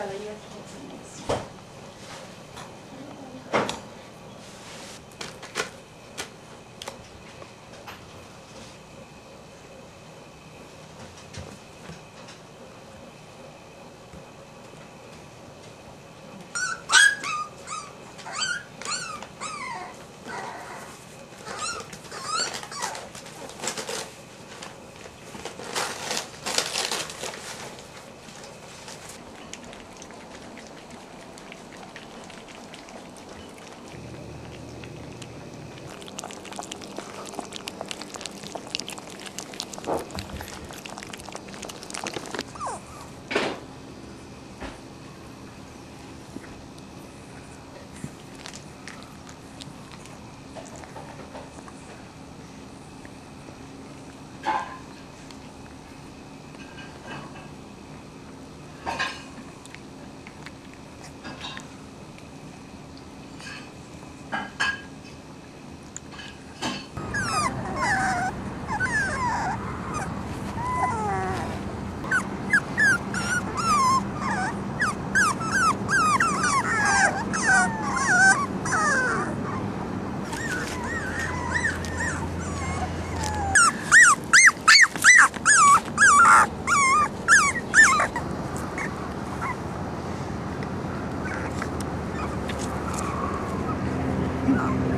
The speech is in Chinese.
选了一个题 now.